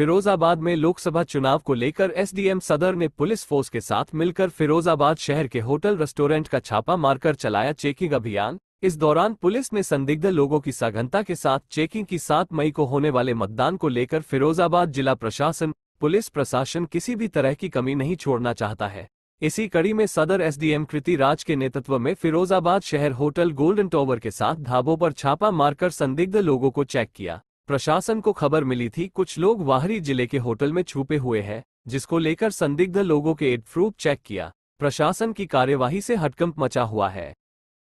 फिरोजाबाद में लोकसभा चुनाव को लेकर एसडीएम सदर ने पुलिस फोर्स के साथ मिलकर फिरोजाबाद शहर के होटल रेस्टोरेंट का छापा मारकर चलाया चेकिंग अभियान। इस दौरान पुलिस ने संदिग्ध लोगों की सघनता के साथ चेकिंग की सात मई को होने वाले मतदान को लेकर फिरोजाबाद जिला प्रशासन, पुलिस प्रशासन किसी भी तरह की कमी नहीं छोड़ना चाहता है। इसी कड़ी में सदर एसडीएम कृति राज के नेतृत्व में फिरोजाबाद शहर होटल गोल्डन टॉवर के साथ ढाबों पर छापा मारकर संदिग्ध लोगों को चेक किया। प्रशासन को खबर मिली थी, कुछ लोग वाहरी ज़िले के होटल में छुपे हुए हैं, जिसको लेकर संदिग्ध लोगों के एड प्रूफ चेक किया। प्रशासन की कार्यवाही से हटकंप मचा हुआ है।